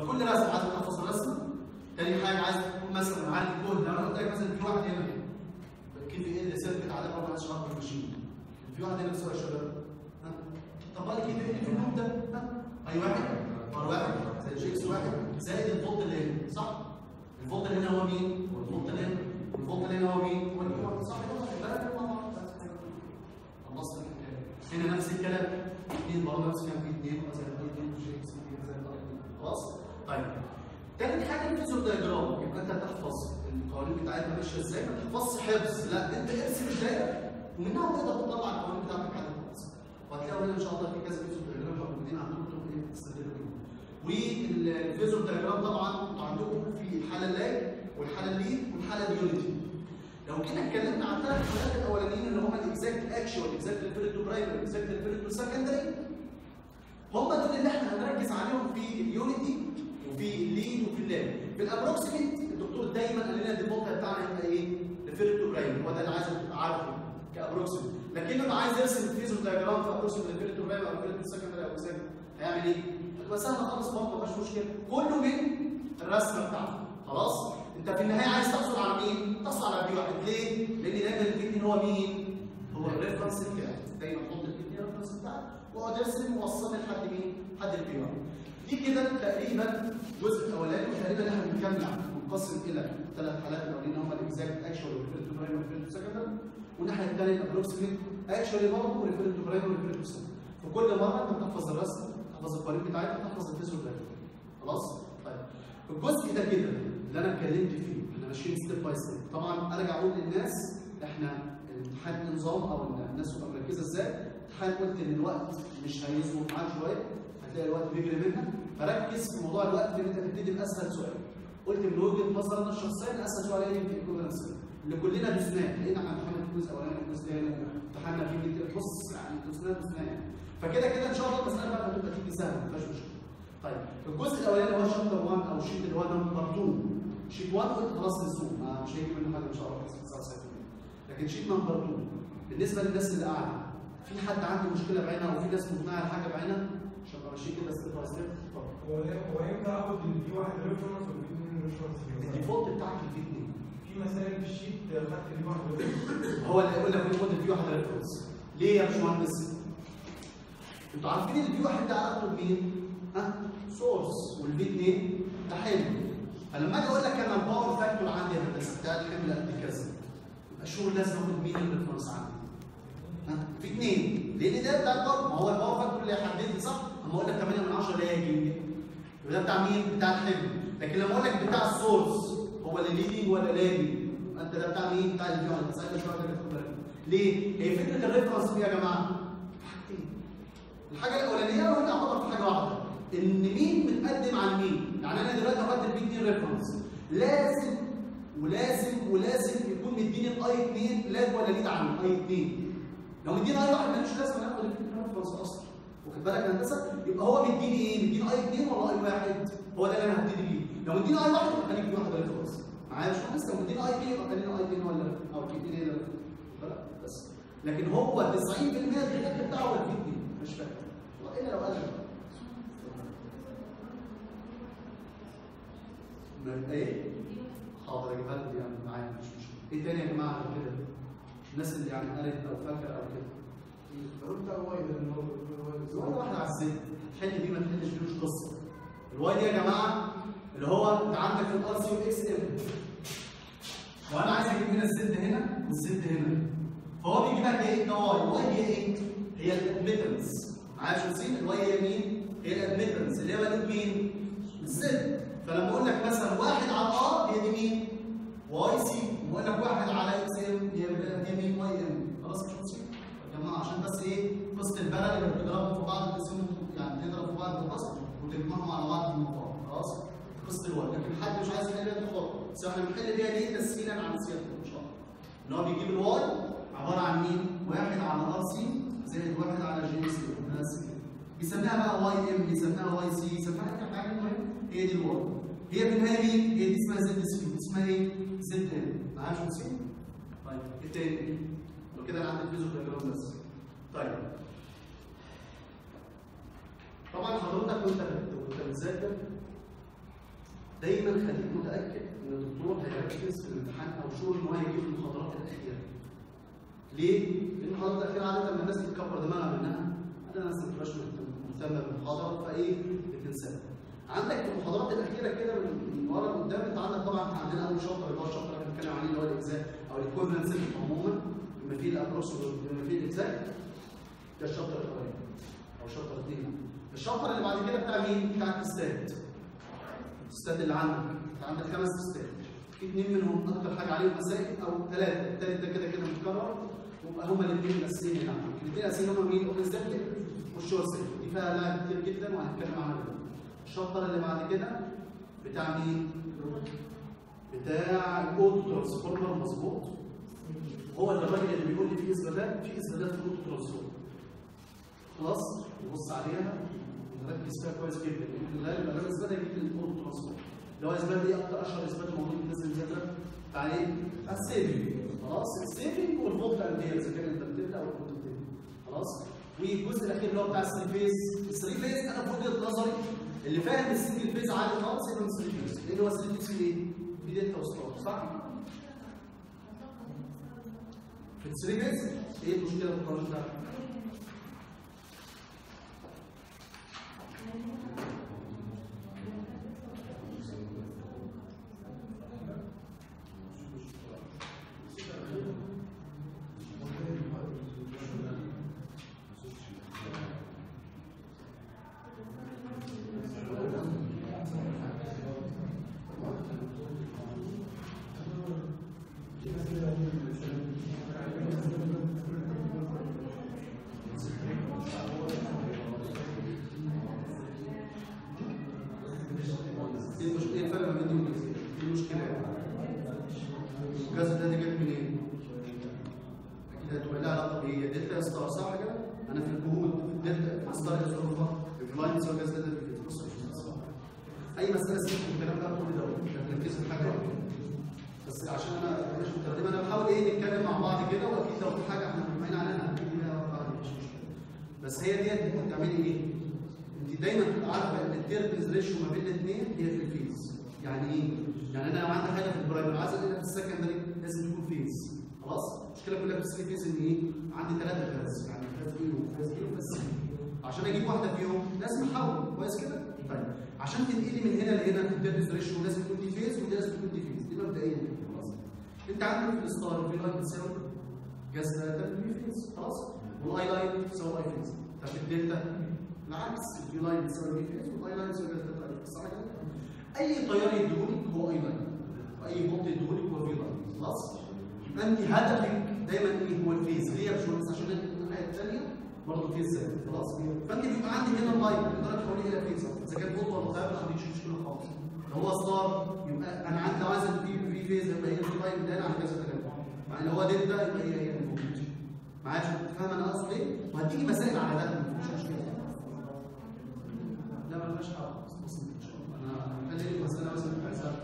ففي كل رسمه عايز تحفظ الرسمه تاني حاجة عايز تكون مثلا عارف الجهد لو أنا قلت لك مثلا في واحد هنا كيف إيه اللي سيركت عليه برضه عايز شرح الماشين في واحد هنا بسرعة شباب ها طب بقى كده إيه في اللوب ده اي واحد ار واحد زي جي إكس واحد زائد الفولت اللي هنا صح الفولت اللي هنا هو مين والفولت اللي هنا والفولت اللي هنا هو مين هو اللي هو صح كده خلصت الكلام هنا نفس الكلام اثنين برضه نفس الكلام في اثنين في اثنين جي إكس في زي خلاص طيب تاني حاجة ال phasor diagram يبقى انت تحفظ ماشيه إزاي؟ ما تحفظش حفظ. لا أنت ارسم الدايره ومنها تقدر تطلع القوانين بتاعتك على الحفظ وهتلاقوا هنا إن شاء الله في كذا phasor diagram موجودين عندكم تقدروا إيه تستدلوا بيهم وال phasor diagram طبعا عندكم في الحالة ال lag والحالة ال lead والحالة ال unity لو كنا اتكلمنا عن ثلاث حالات الأولانيين اللي هم ال exact actual وال exact referred primary وال exact referred secondary هم دول اللي إحنا هنركز عليهم في ال unity وفي ال lead وفي ال lag في ال approximate الدكتور دايما قال لنا ال default بتاعنا يبقى إيه؟ referred primary هو ده اللي عايز عارفه ك approximate لكن لما عايز يرسم phasor diagram في approximate referred primary أو referred secondary أو exact هيعمل إيه؟ هتبقى سهلة خالص برضه مفيش مشكلة كله من الرسمة بتاعته خلاص أنت في النهاية عايز تحصل على مين؟ تحصل على V واحد ليه؟ لأن دايما ال V2 هو مين؟ هو ال reference بتاعك دايما حط ال V2 ال reference بتاعك واقعد أرسم ووصلني لحد مين؟ لحد ال V واحد دي كده تقريبا الجزء الأولاني وتقريبا إحنا بنجمع منقسم إلى ثلاث حالات الاولانيين هم ال exact actual وال referred primary وال referred secondary والناحيه الثانية ال approximate actual برضه وال referred primary وال referred secondary فكل مرة أنت بتحفظ الرسم تحفظ القوانين بتاعتها تحفظ ال phasor ده خلاص؟ طيب. الجزء ده كده اللي أنا اتكلمت فيه إحنا ماشيين step by step طبعا أرجع أقول للناس إحنا الامتحان نظام أو الناس تبقى مركزه إزاي؟ الامتحان قلت إن الوقت مش هيظبط معاك شوية. هتلاقي الوقت بيجري منك فركز في موضوع الوقت ان انت تبتدي باسهل سؤال. قلت من وجهة نظرنا الشخصية اسهل سؤال هيجي في ال equivalence اللي كلنا دوسناه لقينا إحنا امتحان الجزء الاولاني الجزء الثاني امتحاننا فيه بص يعني دوسناه دوسناه فكده كده إن شاء الله المسألة بقى هتبقى تيجي سهلة ما فيهاش مشكلة. طيب الجزء الأولاني هو chapter 1 أو ال sheet اللي هو number 2 sheet 1 قلت خلاص نسوق ما مش هيجي منه حاجة إن شاء الله. بس لكن sheet number 2 بالنسبة للناس اللي قاعدة في حد عنده مشكلة بعينها وفي ناس مقتنعه بحاجه بعينها؟ عشان ماشيين كده step by step هو هو إمتى اخد ان V واحد reference و V اثنين reference ال default بتاعك V اثنين في مسائل في ال sheet خدت V واحد reference هو اللي يقول لك ال default V واحد reference ليه يا باشمهندس؟ أنتوا عارفين ان ال V واحد ده علاقته بمين؟ ها؟ source وال V 2 ده فلما أجي أقول لك أنا ال power factor عندي يا هندسة بتاع الحمل قد كذا يبقى ـ لازم آخد مين ال reference عندي؟ ها؟ V اثنين لأن ده بتاع ال power ما هو ال power factor اللي هيحدد لي صح؟ اما أقول لك 8 من 10 لا يجي يبقى ده بتاع مين؟ بتاع الحمل. لكن لما أقول لك بتاع ال source هو اللي leading ولا لاجي؟ أنت ده بتاع مين؟ بتاع V 1 سهل شوية كده تاخد بالك ليه؟ هي فكره ال reference دي يا جماعة حاجتين الحاجة الأولانية هو تعتبر في حاجة واحدة إن مين متقدم عن مين؟ يعني أنا دلوقتي هقدم V 2 reference لازم ولازم ولازم يكون مديني ال I 2 lag ولا lead عن ال I 2 لو مديني I واحد ملوش لازمة ناخد الاثنين reference أصلا. واخد بالك يا هندسه يبقى هو مديني إيه؟ مديني I 2 ولا I واحد؟ هو ده اللي أنا هبتدي بيه لو مديني I واحد يبقى خليك V واحد reference معايا يا باشمهندس لو مديني I 2 يبقى خلينا I 2 ولا أو V 2 هنا بس. لكن هو 90% ال default بتاعه هو ال V 2 مش فاهم. إلا لو قال إيه؟ حاضر اجيبها لك يعني معايا مش مشكلة. إيه تاني يا جماعة؟ كده الناس اللي يعني قرت أو فاكرة أو كده. ال Y واحدة على ال Z تحل دي ما تحلش دي مش قصة. ال Y دي يا جماعة اللي هو انت عندك ال RC وال XM وأنا عايز أجيب هنا ال Z هنا وال Z هنا. فهو بيجيب لك إيه؟ ده Y ال Y هي إيه؟ هي ال admittance معايا باشمهندس. ال Y هي مين؟ هي ال admittance اللي هي ولد مين؟ ال Z. فلما أقول لك مثلا واحد على R هي دي مين؟ YC. وأقول لك واحد على XM هي مين؟ YM خلاص مش نسيت يا جماعة عشان بس إيه قصه البلد اللي بتضربهم في بعض الاسم يعني تضرب في بعض بالبسط وتجمعهم على بعض من بعض خلاص؟ قصه الوقت لكن حد مش عايز يحل تخبط بس إحنا بنحل بيها ليه تسهيلا عن سيادته إن شاء الله. ان هو بيجيب الواي عبارة عن مين؟ واحد على ار سي زائد واحد على جي سي بس بيسميها بقى واي ام بيسميها واي سي بيسميها أي حاجة المهم هي دي الواي هي في النهايه مين؟ هي دي اسمها زد سي. اسمها إيه؟ زد ام معايا شو نسيت؟ طيب إيه التاني؟ لو كده أنا عندي diagram بس. طيب. طبعا حضرتك وأنت وأنت بتذاكر دايما خليك متأكد إن الدكتور هيركز في الامتحان أو شغل إن هو المحاضرات الأخيرة. ليه؟ لأن المحاضرات الاخيره عادة الناس بتكبر دماغها منها عادة الناس ما بتبقاش مهتمة بالمحاضرة فإيه؟ بتنساها. عندك في المحاضرات الأخيرة كده من ورا لقدام أنت عندك طبعا عندنا أول chapter اللي هو ال chapter اللي بنتكلم عليه اللي هو الاجزاء أو ال equivalence عموما بما فيه ال approx بما فيه الاجزاء ده ال chapter الاولاني أو chapter اثنين ال chapter اللي بعد كده بتاع مين؟ بتاع التستات التستات اللي عندك. أنت عندك خمس تستات في اثنين منهم أكتر حاجة عليهم مسائل أو ثلاثة الثالث ده كده كده متكرر. ويبقى هما الاثنين الأساسيين اللي عندك. الاثنين الأساسيين هما مين؟ open circuit وال short circuit دي فيها لعب كتير جدا وهنتكلم عنها. دلوقتي ال chapter اللي بعد كده بتاع مين؟ بتاع ال auto transformer مظبوط. هو الراجل اللي بيقول لي في إثباتات. في إثباتات في ال auto transformer خلاص نبص عليها ونركز فيها كويس جدا. لأن غالبا لما الاثبات هيجيب لي ال auto transformer اللي هو إثبات إيه أكتر أشهر إثبات موجود في الناس اللي إيه؟ ال saving خلاص ال saving وال volt ampere إذا كان أنت بتبدأ أو كنت بتبدأ. خلاص؟ والجزء الأخير اللي هو بتاع ال three phase. ال three phase أنا في وجهة نظري. اللي فاهم ال single phase عادي خالص يبقى من 3 phase. لأن هو 3 phase فيه إيه؟ في delta و star صح؟ في ال 3 phase؟ إيه المشكلة في القانون ده؟ هتبقى لها علاقه بايه؟ delta star صح كده؟ أنا في الجهود في ال delta star الظروف ال line يساوي جهاز دلتا في بص أي مسألة سيبك من الكلام ده كل ده هتركزوا في حاجة واحدة بس عشان أنا مش مترجم أنا بحاول إيه نتكلم مع بعض كده وأكيد لو في حاجة إحنا مجمعين عليها هنحكي فيها مش بس هي ديت انت بتعملي إيه؟ انت دايما عارفة إن ال turns ratio ما بين الاثنين هي في ال phase يعني إيه؟ يعني أنا لو عندي حاجة في ال primary عايز في ال secondary لازم تكون phase خلاص؟ المشكلة كلها في ال three phase ان إيه؟ عندي ثلاثة phase يعني phase A و phase B و phase C عشان أجيب واحدة فيهم لازم أحول كويس كده؟ طيب عشان تنقلي من هنا لهنا ال turns ratio لازم تكون دي phase ودي لازم تكون دي phase دي مبدئيا كده خلاص؟ أنت عندك في ال star في V line بتساوي جذر 3 V phase خلاص؟ وال I line بتساوي I phase طب الدلتا العكس ال V line بتساوي V phase وال I line بتساوي delta line صح كده؟ أي تيار يديهولك هو I line واي فولت يديهولك هو V line خلاص؟ يبقى انت هدفك دايما إيه هو ال phase. ليه يا باشمهندس عشان الناحيه الثانية برضه phase زي خلاص؟ فانت بيبقى عندي هنا ال line أقدر احوليه إلى phase إذا كان فولت ولا تيار ما عنديش مشكلة خالص. لو هو star يبقى أنا عندي لو عايز في V phase يبقى هي ال V line بتاعي على كذا كلام. يعني لو هو دلتا يبقى هي هي الفولت معايا فاهم أنا أقصد إيه؟ وهتيجي مسائل على ده مفيش مشكلة. لا ما فيهاش حاجة. بسيط ان شاء الله أنا هخلي المساله مثلا في حساب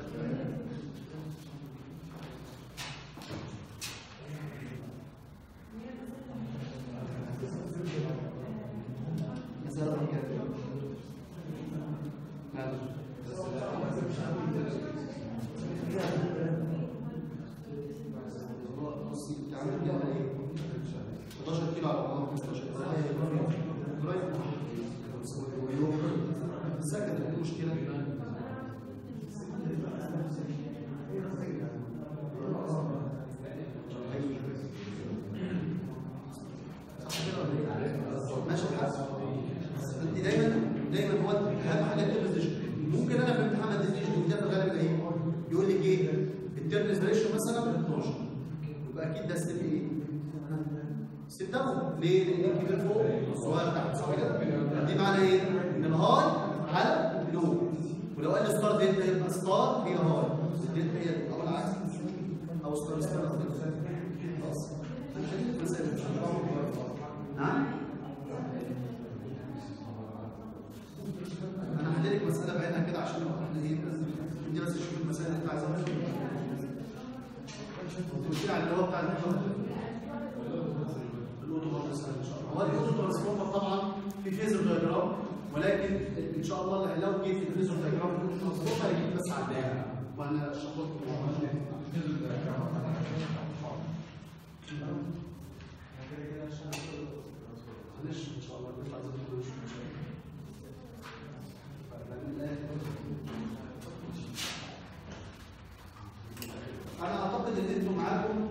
مسألة رقم كام؟ لا بصي تعمل كده إيه؟ 11 كيلو على بعض 15 سكت إيه المشكلة؟ ماشي الحال انت دايما دايما هو اهم حاجات الريزيشن ممكن أنا في امتحان ما اديتنيش وده في الغالب إيه؟ يقول لك إيه؟ ال turns ratio مثلا 12 يبقى أكيد ده step إيه؟ step down ليه؟ لأن الكبير فوق والصغير تحت صح كده؟ دي معنى إيه؟ إن ال high على low ولو قال star delta يبقى star هي high ال delta هي أو العكس أو star star خلاص nine. أنا أعتقد إن أنتوا معاكم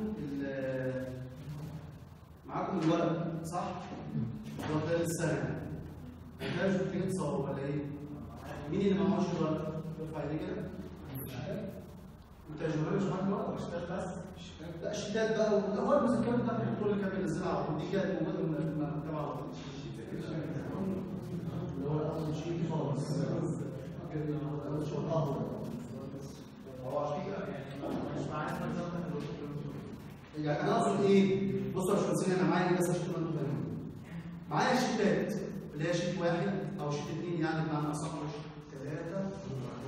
معاكم الورق صح؟ هو ده السنة ده مش محتاجين تصوروا ولا إيه؟ مين اللي ما معهوش الورق؟ ارفع ايديه كده انت يا جماعة مش معاك الورق شتات بس لا شتات بقى هو المذكرات بتاعت الدكتور اللي كان بينزلها على طول دي كانت موجودة من المكتبه على طول اللي هو اول شيء خالص يعني أنا اقصد إيه؟ بصوا يا باشمهندسين أنا معايا إيه بس عشان أنتوا فاهمين. معايا شيتات اللي هي sheet واحد أو sheet اثنين يعني بمعنى اصح ثلاثة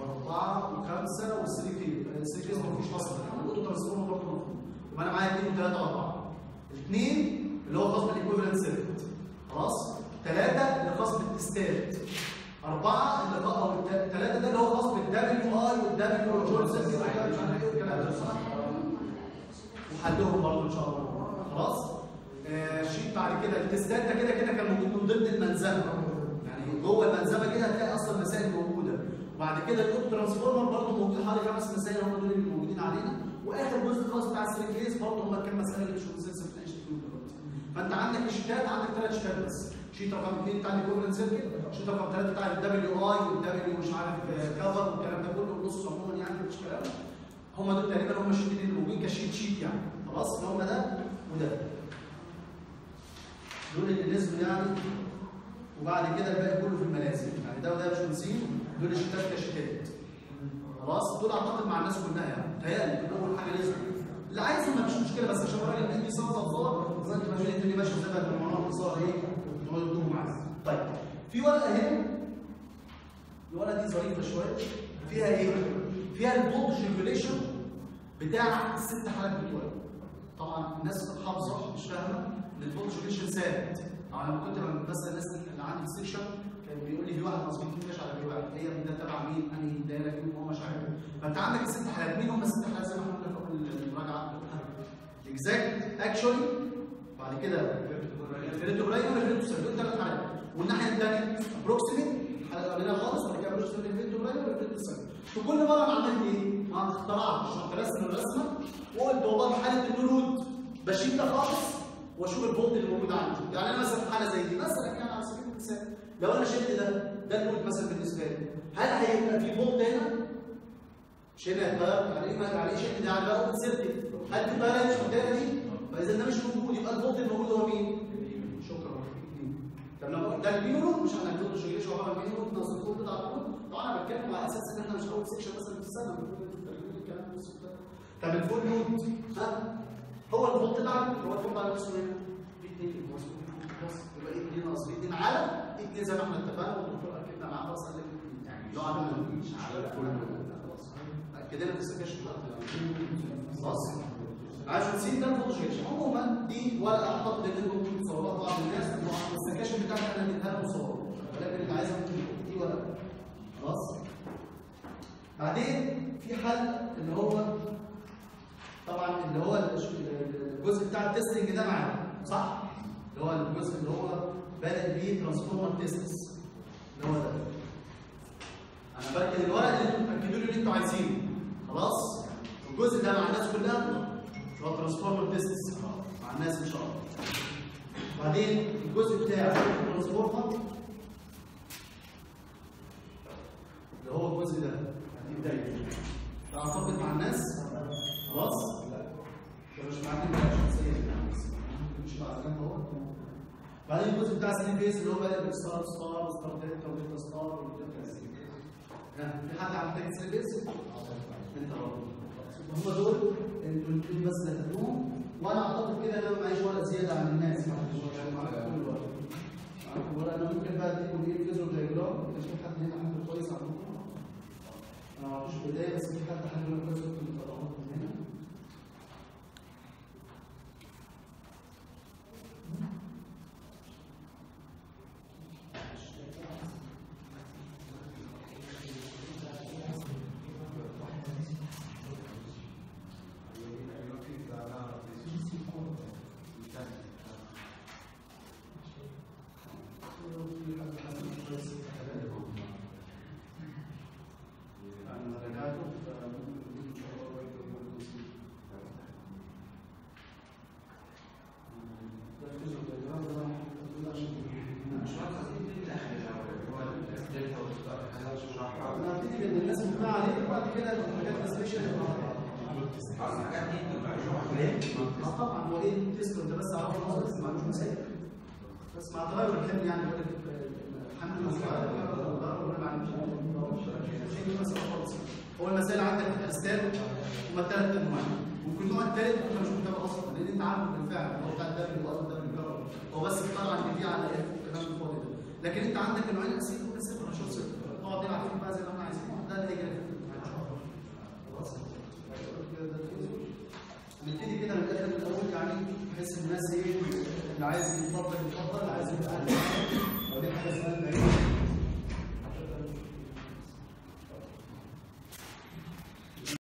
واربعه وخمسه وال three phase ال three phase ما فيهوش أصلا يعني ال auto transformer برضه مفهوم يبقى أنا معايا اثنين وثلاثه واربعه اثنين اللي هو خاص بال equivalent circuit خلاص ثلاثة اللي خاص بالتستات أربعة اللي أو ثلاثة ده اللي هو خاص بال W E وال W والجول circuit مش عارف إيه والكلام ده صح؟ وحلهم برضه إن شاء الله. خلاص؟ آه شيء بعد كده التستات ده كده كده كان موجود من ضمن الملزمة. يعني جوه الملزمة كده هتلاقي أصلا مسائل موجودة. وبعد كده ال auto transformer برضه موجود حوالي خمس مسائل هم دول اللي موجودين علينا. وآخر جزء خاص بتاع ال three phase برضه هم كام مسألة اللي مش فيهم دلوقتي فأنت عندك الشيتات عندك ثلاث شيتات بس. sheet رقم اثنين بتاع ال equivalent circuit sheet رقم ثلاثة بتاع الدبليو اي والدبليو مش عارف كفر والكلام ده كله النص عموما يعني مش كلام. هم دول تقريبا هم الشيتين اللي موجودين كشيت شيت يعني. خلاص اللي هم ده وده. دول اللي نزلوا يعني وبعد كده الباقي كله في الملازم يعني ده وده يا باشمهندسين دول الشيتات كشيتات خلاص دول أعتقد مع الناس كلها يعني. تهيألي من أول حاجة نزلوا اللي عايزه ما فيش مشكلة بس عشان الراجل اللي بيصور صور زي انت ما الدنيا ماشية زي ما الموضوع صور إيه؟ طيب في ورقة هنا الورقة دي ظريفة شوية فيها إيه؟ فيها ال voltage regulation بتاع الست حالات بتوعي طبعا الناس حافظة مش فاهمة. ان ال voltage regulation ثابت أو أنا كنت لما بس الناس اللي عندي ال section كان بيقول لي في واحد مظبوط في على في واحد هي ده تبع مين؟ أنهي دايره فيهم هو مش عارف. فأنت عندك الست حالات. مين هم الست حالات؟ زي ما إحنا قلنا في أول المراجعة؟ exact actually بعد كده الفيريتو برايمر والفيريتو سيرفيت ثلاث حالات والناحية الثانية approximate الحاله الاولانيه خالص وبعد كده ابروكسيميت الفيريتو برايمر والفيريتو سيرفيت في كل مرة عملت إيه؟ ما اخترعتش رحت رسم الرسمة. وقلت والله في حاله ال no load بشيل ده خالص وأشوف الفولت اللي موجود عندي. يعني أنا مثلا في حالة زي دي مثلا يعني على سبيل المثال لو أنا شلت ده ده الفولت مثلا بالنسبة لي. هل هيبقى في فولت هنا؟ مش هنا هيتغير يعني إيه؟ ما عليه شيء ده على اول circuit هل في قدامي دي؟ فإذا ده مش موجود يبقى الفولت الموجود هو مين؟ لو ده البيورو مش إحنا شيء شو هو البيورو ناقص الفولت بتاع الفولت طبعا أنا بتكلم على أساس إن إحنا مش أول سيكشن مثلا في الكلام ده طب الفول نود ها؟ هو الفولت ده هو الفولت على اسمه إيه؟ في اثنين بس. يبقى إيه 2 ناقص 2 على 2 زي ما إحنا اتفقنا والدكتور اكدنا معاه خلاص قال لك يعني لو عملنا على كل خلاص. كده في ال section خلاص. عشان سين ده الفوتوشيبس عموما دي ورقه أعتقد أنتم ممكن تصوروها بعض الناس السكاشن بتاعتها أنا اديتها لهم صور ولكن اللي عايزها ممكن دي ورقه خلاص؟ بعدين في حل اللي هو طبعا اللي هو الجزء بتاع ال testing ده معانا صح؟ اللي هو الجزء اللي هو بادئ بيه transformer tests اللي هو ده. أنا بركب الورق اللي أنتوا لي اللي أنتوا عايزينه. خلاص؟ الجزء ده مع الناس كلها؟ اللي هو transformer tests مع الناس إن شاء الله. بعدين الجزء بتاع ال transformer اللي هو الجزء ده بدايته تعاطفت مع الناس؟ خلاص؟ مش معاك بقى شخصية. مش بعد اهو بعدين الجزء بتاع سليم بيس اللي هو بقى ستار ستار دلتا ودلتا ستار ودلتا ها في حد عم سليم بيس؟ انت هم دول أنتوا الاثنين بس اللي هتدوهم وأنا أعتقد كده إن أنا معيش ورق زيادة عن الناس معاكم كل ورق معاكم ورق أنا ممكن بقى أديكم إيه فيزو دايجرام مش في حد هنا حد كويس عندكم أنا ما أعرفش بداية بس في حد حد كويس ممكن يطلعهم من هنا أنا هبتدي بالناس مجمعه عليه وبعد كده الحاجات سبيشال اصل الحاجات دي انت بقى آه طبعا هو إيه التيست انت بس عرفت النظر بس ما عندوش مسائل بس مع تغير الحمل يعني بقول لك الحمل المسؤول هو المسائل عندك اسباب هما ثلاث انواع ممكن النوع الثالث انت مش متابع أصلا لأن أنت عارف بالفعل هو بتاع الدم والارض الدم الجرب هو بس عن دي على إيه؟ الكلام الفاضي ده. لكن أنت عندك النوعين الاساسيين دول صفر شوط صفر اقعد العب فيهم بقى زي ما إحنا عايزين. ده اللي هيجي خلاص. نبتدي كده من الآخر من الأول يعني بحيث الناس إيه؟ اللي عايز يفضل يفضل عايز يبقى ودي حاجة اسمها البعيد.